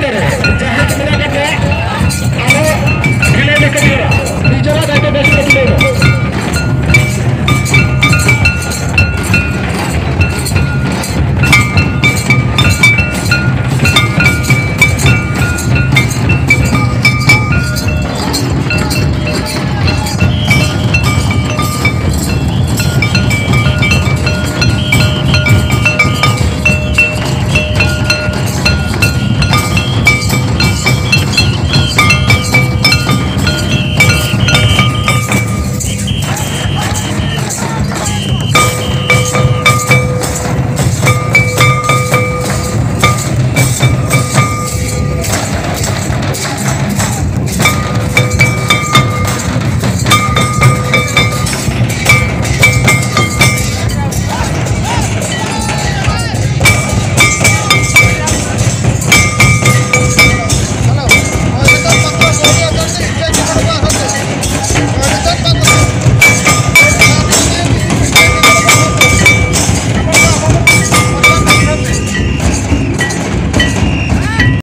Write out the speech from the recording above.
together.